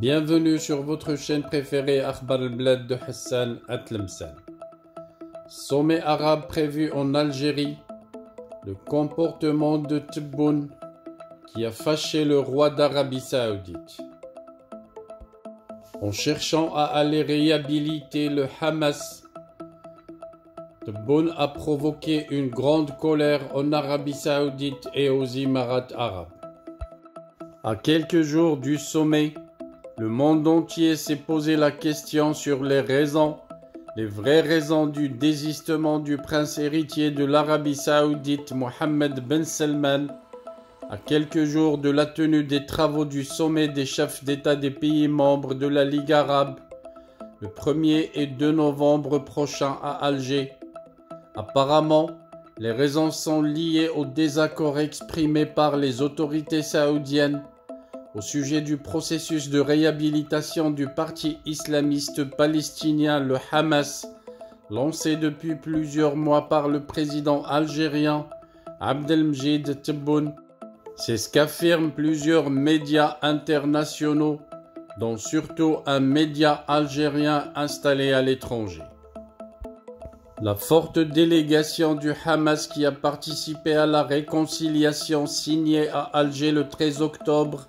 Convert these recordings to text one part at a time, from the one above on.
Bienvenue sur votre chaîne préférée Akhbar al-Blad de Hassan Atlemsan. Sommet arabe prévu en Algérie. Le comportement de Tebboune qui a fâché le roi d'Arabie Saoudite. En cherchant à aller réhabiliter le Hamas, Tebboune a provoqué une grande colère en Arabie Saoudite et aux Émirats arabes. À quelques jours du sommet, le monde entier s'est posé la question sur les raisons, les vraies raisons du désistement du prince héritier de l'Arabie saoudite Mohammed Ben Salman, à quelques jours de la tenue des travaux du sommet des chefs d'État des pays membres de la Ligue arabe, le 1er et 2 novembre prochain à Alger. Apparemment, les raisons sont liées au désaccord exprimé par les autorités saoudiennes au sujet du processus de réhabilitation du parti islamiste palestinien le Hamas, lancé depuis plusieurs mois par le président algérien Abdelmjid Tebboune. C'est ce qu'affirment plusieurs médias internationaux, dont surtout un média algérien installé à l'étranger. La forte délégation du Hamas qui a participé à la réconciliation signée à Alger le 13 octobre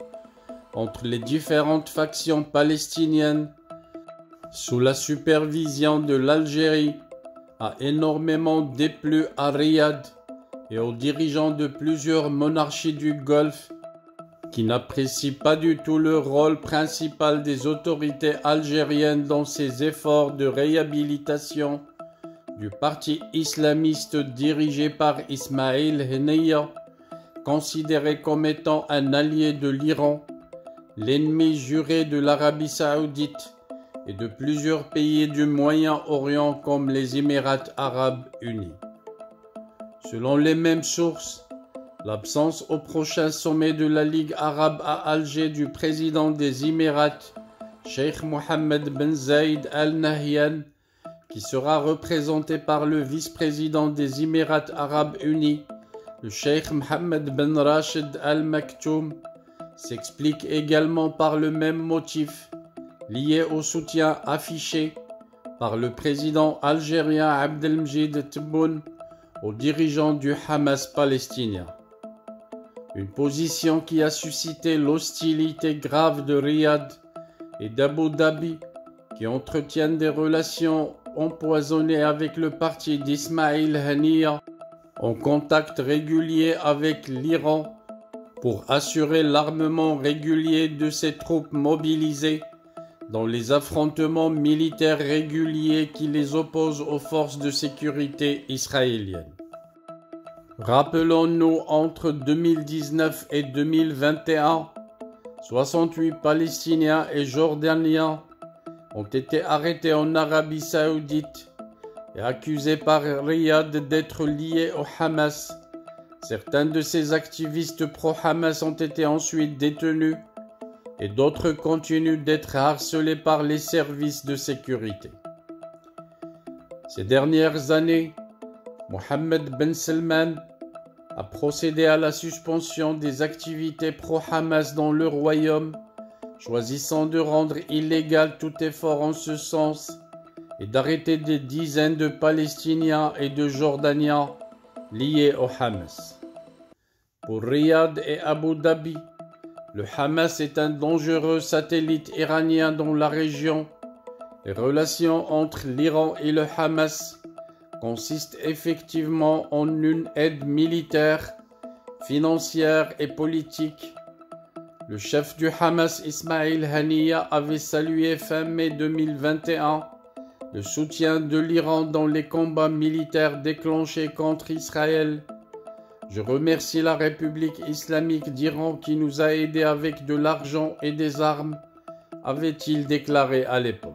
entre les différentes factions palestiniennes. Sous la supervision de l'Algérie a énormément déplu à Riyad et aux dirigeants de plusieurs monarchies du Golfe qui n'apprécient pas du tout le rôle principal des autorités algériennes dans ces efforts de réhabilitation du parti islamiste dirigé par Ismail Haniyeh, considéré comme étant un allié de l'Iran l'ennemi juré de l'Arabie saoudite et de plusieurs pays du Moyen-Orient comme les Émirats arabes unis. Selon les mêmes sources, l'absence au prochain sommet de la Ligue arabe à Alger du président des Émirats, Sheikh Mohammed Ben Zayed Al Nahyan, qui sera représenté par le vice-président des Émirats arabes unis, le Sheikh Mohammed Ben Rashid Al Maktoum, s'explique également par le même motif lié au soutien affiché par le président algérien Abdelmjid Tebboune aux dirigeants du Hamas palestinien. Une position qui a suscité l'hostilité grave de Riyad et d'Abu Dhabi qui entretiennent des relations empoisonnées avec le parti d'Ismail Haniyeh en contact régulier avec l'Iran pour assurer l'armement régulier de ses troupes mobilisées dans les affrontements militaires réguliers qui les opposent aux forces de sécurité israéliennes. Rappelons-nous, entre 2019 et 2021, 68 Palestiniens et Jordaniens ont été arrêtés en Arabie saoudite et accusés par Riyad d'être liés au Hamas Certains de ces activistes pro-Hamas ont été ensuite détenus et d'autres continuent d'être harcelés par les services de sécurité. Ces dernières années, Mohammed Ben Salman a procédé à la suspension des activités pro-Hamas dans le royaume, choisissant de rendre illégal tout effort en ce sens et d'arrêter des dizaines de Palestiniens et de Jordaniens liés au Hamas. Pour Riyad et Abu Dhabi, le Hamas est un dangereux satellite iranien dans la région. Les relations entre l'Iran et le Hamas consistent effectivement en une aide militaire, financière et politique. Le chef du Hamas Ismail Haniyeh avait salué fin mai 2021 le soutien de l'Iran dans les combats militaires déclenchés contre Israël. Je remercie la République islamique d'Iran qui nous a aidés avec de l'argent et des armes, avait-il déclaré à l'époque.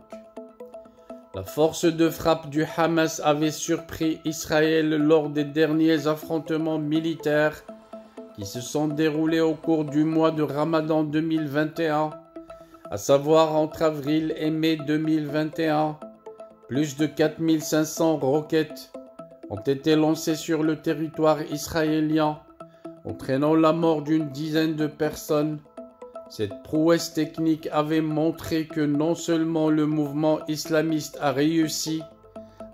La force de frappe du Hamas avait surpris Israël lors des derniers affrontements militaires qui se sont déroulés au cours du mois de Ramadan 2021, à savoir entre avril et mai 2021 plus de 4500 roquettes ont été lancées sur le territoire israélien, entraînant la mort d'une dizaine de personnes. Cette prouesse technique avait montré que non seulement le mouvement islamiste a réussi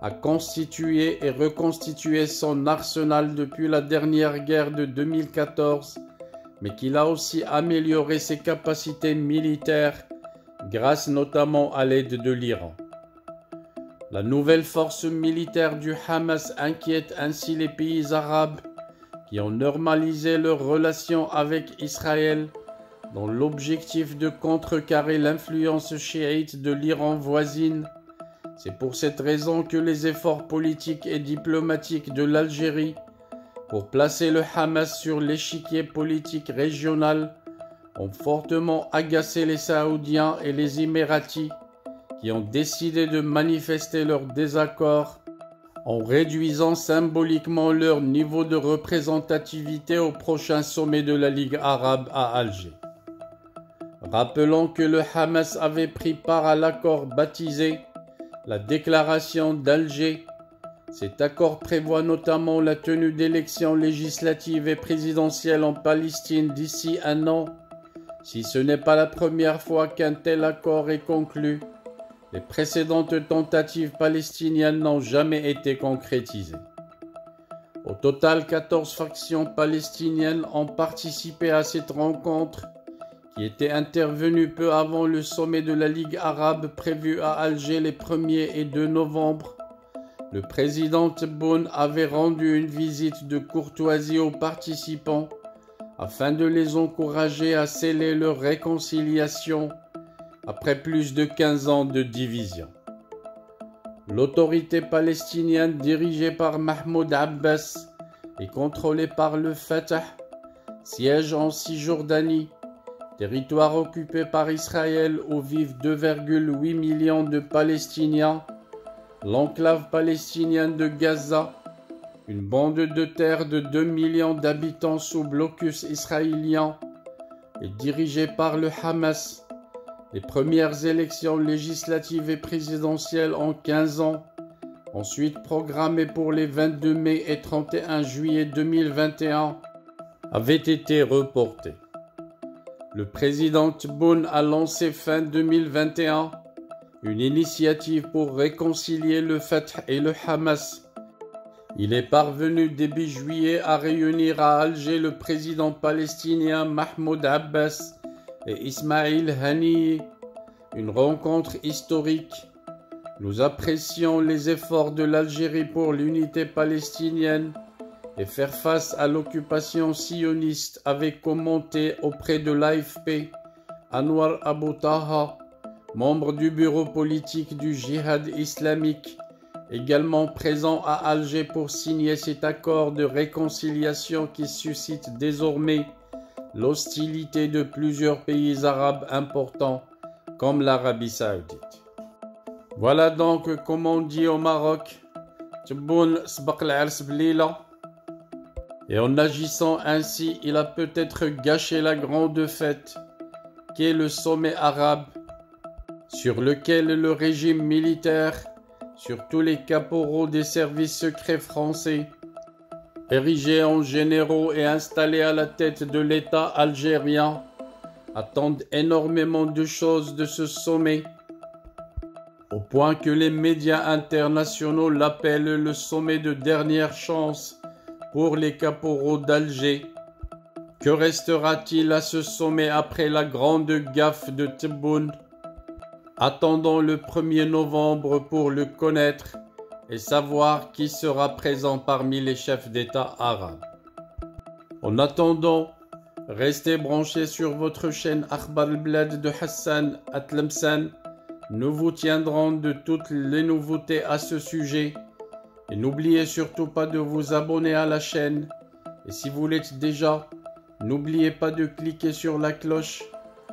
à constituer et reconstituer son arsenal depuis la dernière guerre de 2014, mais qu'il a aussi amélioré ses capacités militaires grâce notamment à l'aide de l'Iran. La nouvelle force militaire du Hamas inquiète ainsi les pays arabes qui ont normalisé leurs relations avec Israël dans l'objectif de contrecarrer l'influence chiite de l'Iran voisine. C'est pour cette raison que les efforts politiques et diplomatiques de l'Algérie pour placer le Hamas sur l'échiquier politique régional ont fortement agacé les Saoudiens et les Émiratis qui ont décidé de manifester leur désaccord en réduisant symboliquement leur niveau de représentativité au prochain sommet de la Ligue arabe à Alger. Rappelons que le Hamas avait pris part à l'accord baptisé la Déclaration d'Alger. Cet accord prévoit notamment la tenue d'élections législatives et présidentielles en Palestine d'ici un an. Si ce n'est pas la première fois qu'un tel accord est conclu, les précédentes tentatives palestiniennes n'ont jamais été concrétisées. Au total, 14 factions palestiniennes ont participé à cette rencontre qui était intervenu peu avant le sommet de la Ligue arabe prévu à Alger les 1er et 2 novembre. Le président Tebboune avait rendu une visite de courtoisie aux participants afin de les encourager à sceller leur réconciliation après plus de 15 ans de division. L'autorité palestinienne dirigée par Mahmoud Abbas et contrôlée par le Fatah siège en Cisjordanie territoire occupé par Israël où vivent 2,8 millions de Palestiniens, l'enclave palestinienne de Gaza, une bande de terre de 2 millions d'habitants sous blocus israélien, est dirigée par le Hamas. Les premières élections législatives et présidentielles en 15 ans, ensuite programmées pour les 22 mai et 31 juillet 2021, avaient été reportées. Le président Tebboune a lancé fin 2021 une initiative pour réconcilier le Fatah et le Hamas. Il est parvenu début juillet à réunir à Alger le président palestinien Mahmoud Abbas et Ismail Haniyeh, une rencontre historique. Nous apprécions les efforts de l'Algérie pour l'unité palestinienne et faire face à l'occupation sioniste avait commenté auprès de l'AFP Anwar Abu Taha, membre du bureau politique du djihad islamique, également présent à Alger pour signer cet accord de réconciliation qui suscite désormais l'hostilité de plusieurs pays arabes importants comme l'Arabie saoudite. Voilà donc comme on dit au Maroc, et en agissant ainsi, il a peut-être gâché la grande fête qu'est le sommet arabe, sur lequel le régime militaire, surtout les caporaux des services secrets français, érigés en généraux et installés à la tête de l'État algérien, attendent énormément de choses de ce sommet, au point que les médias internationaux l'appellent le sommet de dernière chance pour les caporaux d'Alger. Que restera-t-il à ce sommet après la grande gaffe de Tebboune? Attendons le 1er novembre pour le connaître et savoir qui sera présent parmi les chefs d'État arabes. En attendant, restez branchés sur votre chaîne Akhbar de Hassan Atlamsan. Nous vous tiendrons de toutes les nouveautés à ce sujet et n'oubliez surtout pas de vous abonner à la chaîne. Et si vous l'êtes déjà, n'oubliez pas de cliquer sur la cloche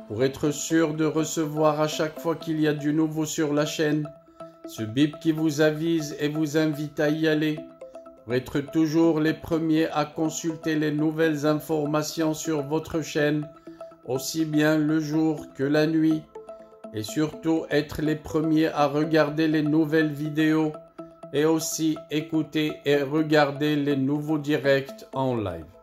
pour être sûr de recevoir à chaque fois qu'il y a du nouveau sur la chaîne ce bip qui vous avise et vous invite à y aller pour être toujours les premiers à consulter les nouvelles informations sur votre chaîne, aussi bien le jour que la nuit, et surtout être les premiers à regarder les nouvelles vidéos et aussi écouter et regarder les nouveaux directs en live.